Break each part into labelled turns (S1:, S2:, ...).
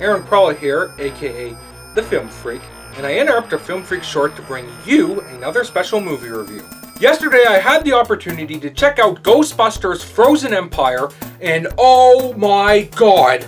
S1: Aaron Perala here, aka The Film Freak, and I interrupt a Film Freak short to bring you another special movie review. Yesterday I had the opportunity to check out Ghostbusters Frozen Empire, and oh my god,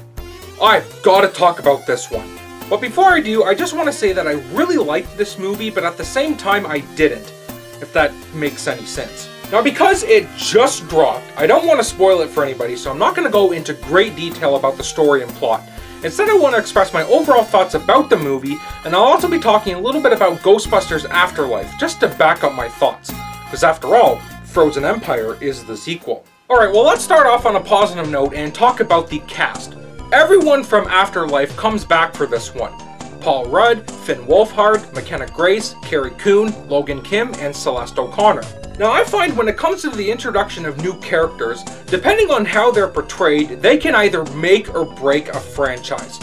S1: I've got to talk about this one. But before I do, I just want to say that I really liked this movie, but at the same time I didn't, if that makes any sense. Now because it just dropped, I don't want to spoil it for anybody, so I'm not going to go into great detail about the story and plot. Instead I want to express my overall thoughts about the movie, and I'll also be talking a little bit about Ghostbusters Afterlife, just to back up my thoughts. Because after all, Frozen Empire is the sequel. Alright, well let's start off on a positive note and talk about the cast. Everyone from Afterlife comes back for this one. Paul Rudd, Finn Wolfhard, McKenna Grace, Carrie Coon, Logan Kim, and Celeste O'Connor. Now I find when it comes to the introduction of new characters, depending on how they're portrayed, they can either make or break a franchise.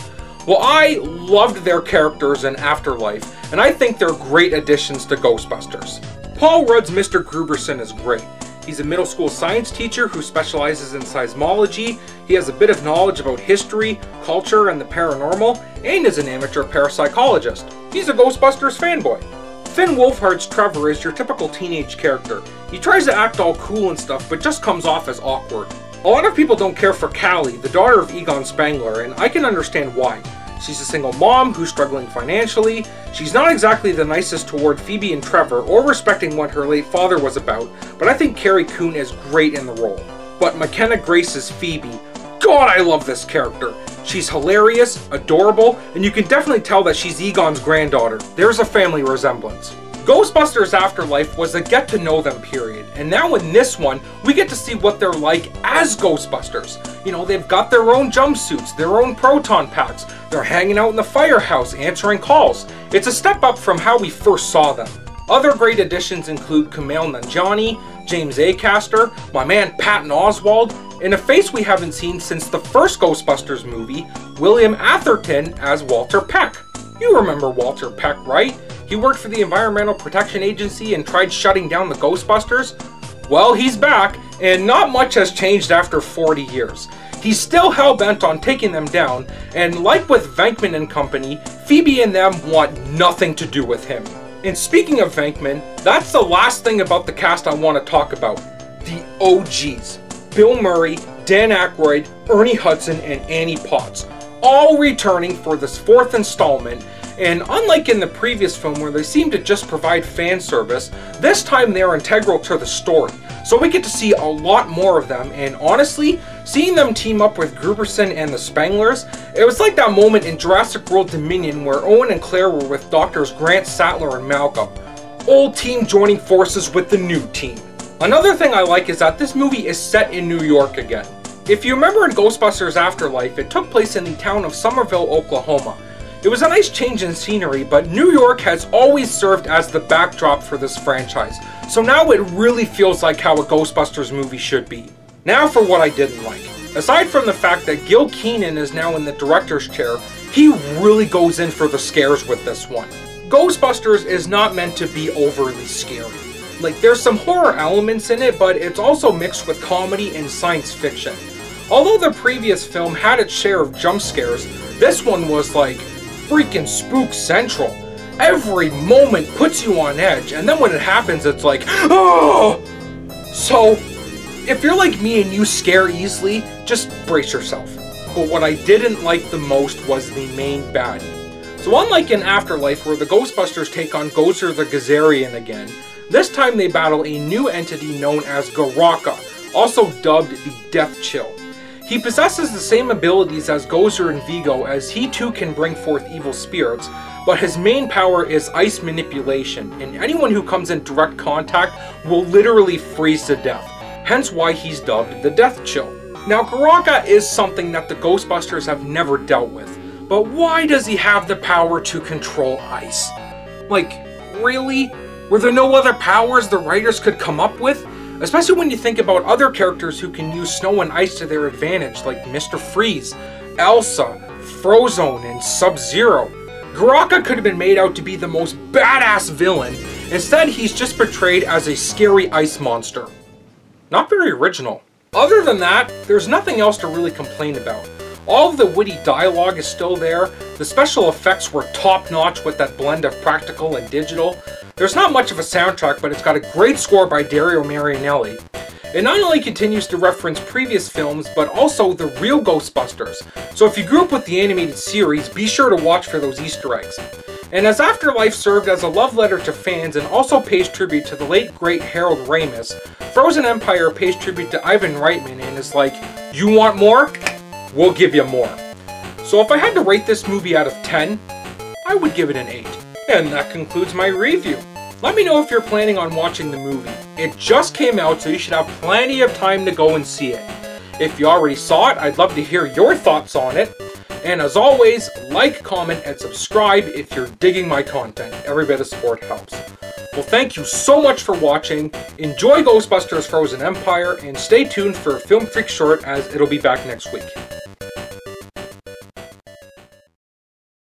S1: Well, I loved their characters in Afterlife, and I think they're great additions to Ghostbusters. Paul Rudd's Mr. Grooberson is great. He's a middle school science teacher who specializes in seismology. He has a bit of knowledge about history, culture, and the paranormal, and is an amateur parapsychologist. He's a Ghostbusters fanboy. Finn Wolfhard's Trevor is your typical teenage character. He tries to act all cool and stuff, but just comes off as awkward. A lot of people don't care for Callie, the daughter of Egon Spengler, and I can understand why. She's a single mom who's struggling financially. She's not exactly the nicest toward Phoebe and Trevor or respecting what her late father was about, but I think Carrie Coon is great in the role. But McKenna Grace's Phoebe, God, I love this character. She's hilarious, adorable, and you can definitely tell that she's Egon's granddaughter. There's a family resemblance. Ghostbusters Afterlife was a get to know them period, and now in this one, we get to see what they're like as Ghostbusters. You know, they've got their own jumpsuits, their own proton packs, they're hanging out in the firehouse answering calls. It's a step up from how we first saw them. Other great additions include Kumail Nanjiani, James Acaster, my man Patton Oswalt, and a face we haven't seen since the first Ghostbusters movie, William Atherton as Walter Peck. You remember Walter Peck, right? He worked for the Environmental Protection Agency and tried shutting down the Ghostbusters? Well, he's back, and not much has changed after 40 years. He's still hell-bent on taking them down, and like with Venkman and company, Phoebe and them want nothing to do with him. And speaking of Venkman, that's the last thing about the cast I want to talk about. The OGs. Bill Murray, Dan Aykroyd, Ernie Hudson, and Annie Potts. All returning for this fourth installment, and unlike in the previous film where they seem to just provide fan service, this time they're integral to the story. So we get to see a lot more of them, and honestly, seeing them team up with Grooberson and the Spenglers, it was like that moment in Jurassic World Dominion where Owen and Claire were with Doctors Grant Sattler and Malcolm. Old team joining forces with the new team. Another thing I like is that this movie is set in New York again. If you remember in Ghostbusters Afterlife, it took place in the town of Summerville, Oklahoma, it was a nice change in scenery, but New York has always served as the backdrop for this franchise, so now it really feels like how a Ghostbusters movie should be. Now for what I didn't like. Aside from the fact that Gil Kenan is now in the director's chair, he really goes in for the scares with this one. Ghostbusters is not meant to be overly scary. Like, there's some horror elements in it, but it's also mixed with comedy and science fiction. Although the previous film had its share of jump scares, this one was like, freaking spook central. Every moment puts you on edge, and then when it happens, it's like, oh! So, if you're like me and you scare easily, just brace yourself. But what I didn't like the most was the main baddie. So unlike in Afterlife, where the Ghostbusters take on Gozer the Gozerian again, this time they battle a new entity known as Garraka, also dubbed the Death Chill. He possesses the same abilities as Gozer and Vigo as he too can bring forth evil spirits, but his main power is ice manipulation, and anyone who comes in direct contact will literally freeze to death, hence why he's dubbed the Death Chill. Now Garraka is something that the Ghostbusters have never dealt with, but why does he have the power to control ice? Like, really? Were there no other powers the writers could come up with? Especially when you think about other characters who can use snow and ice to their advantage, like Mr. Freeze, Elsa, Frozone, and Sub-Zero. Garraka could have been made out to be the most badass villain, instead he's just portrayed as a scary ice monster. Not very original. Other than that, there's nothing else to really complain about. All of the witty dialogue is still there. The special effects were top notch with that blend of practical and digital. There's not much of a soundtrack, but it's got a great score by Dario Marianelli. It not only continues to reference previous films, but also the real Ghostbusters. So if you grew up with the animated series, be sure to watch for those Easter eggs. And as Afterlife served as a love letter to fans and also pays tribute to the late great Harold Ramis, Frozen Empire pays tribute to Ivan Reitman and is like, you want more? we'll give you more. So if I had to rate this movie out of 10, I would give it an 8. And that concludes my review. Let me know if you're planning on watching the movie. It just came out, so you should have plenty of time to go and see it. If you already saw it, I'd love to hear your thoughts on it. And as always, like, comment, and subscribe if you're digging my content. Every bit of support helps. Well, thank you so much for watching. Enjoy Ghostbusters Frozen Empire, and stay tuned for a Film Freak short as it'll be back next week.